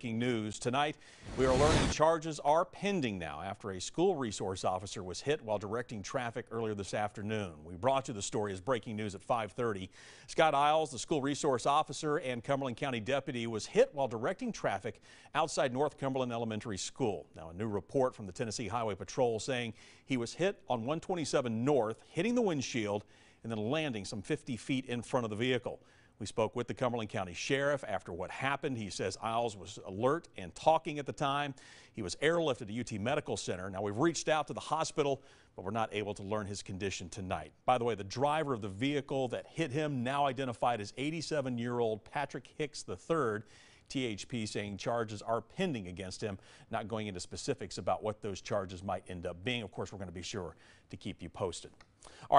Breaking news tonight, we are learning charges are pending now after a school resource officer was hit while directing traffic earlier this afternoon. We brought you the story as breaking news at 5:30. Scott Isles, the school resource officer and Cumberland County deputy, was hit while directing traffic outside North Cumberland Elementary School. Now, a new report from the Tennessee Highway Patrol saying he was hit on 127 North, hitting the windshield and then landing some 50 feet in front of the vehicle. We spoke with the Cumberland County Sheriff after what happened. He says Isles was alert and talking at the time. He was airlifted to UT Medical Center. Now we've reached out to the hospital, but we're not able to learn his condition tonight. By the way, the driver of the vehicle that hit him now identified as 87-year-old Patrick Hicks III. THP saying charges are pending against him, not going into specifics about what those charges might end up being. Of course, we're going to be sure to keep you posted. All right.